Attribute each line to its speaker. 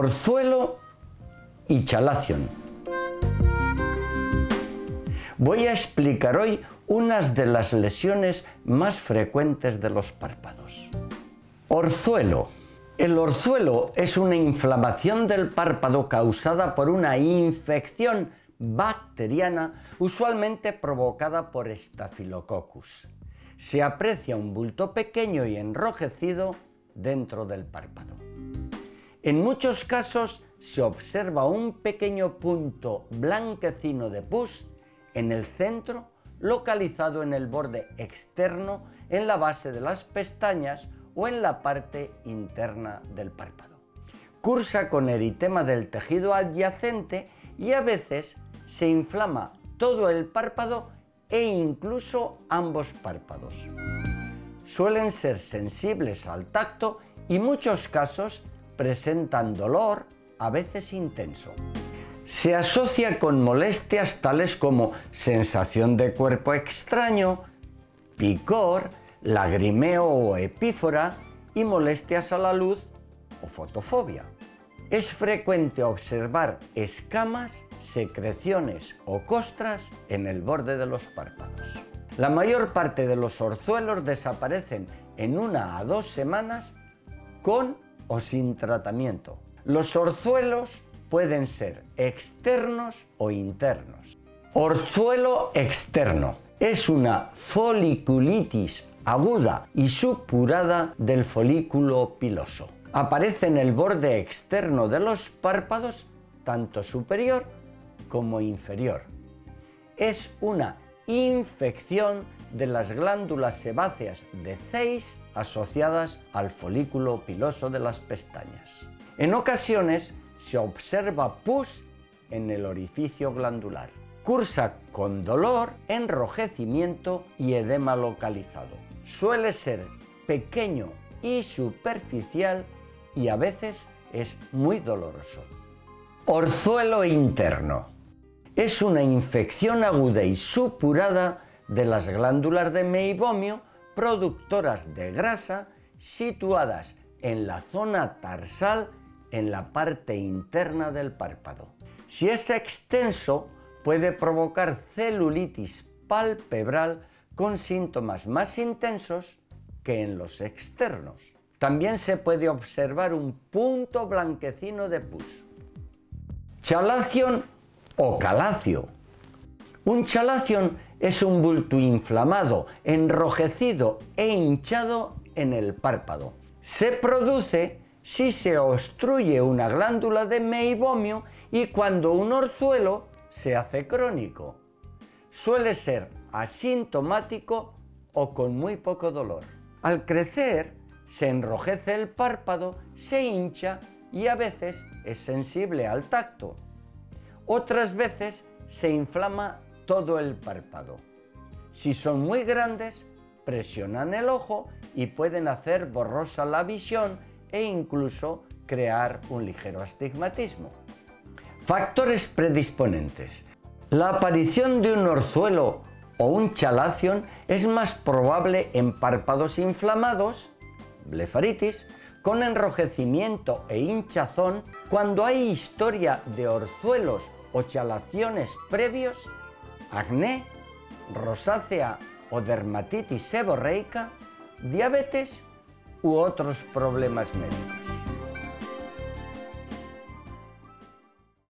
Speaker 1: orzuelo y chalación. Voy a explicar hoy unas de las lesiones más frecuentes de los párpados. Orzuelo. El orzuelo es una inflamación del párpado causada por una infección bacteriana usualmente provocada por Staphylococcus. Se aprecia un bulto pequeño y enrojecido dentro del párpado. En muchos casos se observa un pequeño punto blanquecino de pus en el centro, localizado en el borde externo, en la base de las pestañas o en la parte interna del párpado. Cursa con eritema del tejido adyacente y a veces se inflama todo el párpado e incluso ambos párpados. Suelen ser sensibles al tacto y muchos casos presentan dolor, a veces intenso. Se asocia con molestias tales como sensación de cuerpo extraño, picor, lagrimeo o epífora y molestias a la luz o fotofobia. Es frecuente observar escamas, secreciones o costras en el borde de los párpados. La mayor parte de los orzuelos desaparecen en una a dos semanas con o sin tratamiento. Los orzuelos pueden ser externos o internos. Orzuelo externo es una foliculitis aguda y supurada del folículo piloso. Aparece en el borde externo de los párpados, tanto superior como inferior. Es una infección de las glándulas sebáceas de Zeiss asociadas al folículo piloso de las pestañas. En ocasiones se observa pus en el orificio glandular. Cursa con dolor, enrojecimiento y edema localizado. Suele ser pequeño y superficial y a veces es muy doloroso. Orzuelo interno. Es una infección aguda y supurada de las glándulas de meibomio productoras de grasa situadas en la zona tarsal en la parte interna del párpado. Si es extenso, puede provocar celulitis palpebral con síntomas más intensos que en los externos. También se puede observar un punto blanquecino de pus. Chalación o calacio. Un chalación es un bulto inflamado, enrojecido e hinchado en el párpado. Se produce si se obstruye una glándula de meibomio y cuando un orzuelo se hace crónico. Suele ser asintomático o con muy poco dolor. Al crecer, se enrojece el párpado, se hincha y a veces es sensible al tacto. Otras veces se inflama todo el párpado. Si son muy grandes, presionan el ojo y pueden hacer borrosa la visión e incluso crear un ligero astigmatismo. Factores predisponentes. La aparición de un orzuelo o un chalación es más probable en párpados inflamados, blefaritis, con enrojecimiento e hinchazón cuando hay historia de orzuelos o chalaciones previos, acné, rosácea o dermatitis seborreica, diabetes u otros problemas médicos.